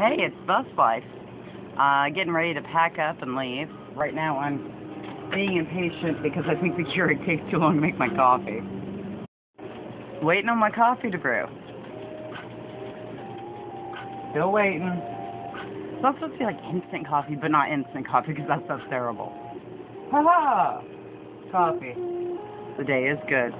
Hey, it's Bus Life. Uh, getting ready to pack up and leave. Right now I'm being impatient because I think the Keurig takes too long to make my coffee. Waiting on my coffee to brew. Still waiting. It's not supposed to be like instant coffee, but not instant coffee because that's so terrible. Haha! Coffee. The day is good.